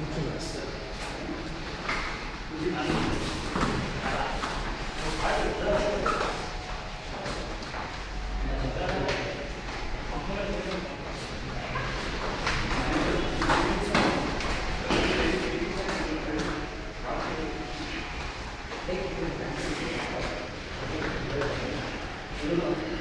이렇게 했어요. Thank you.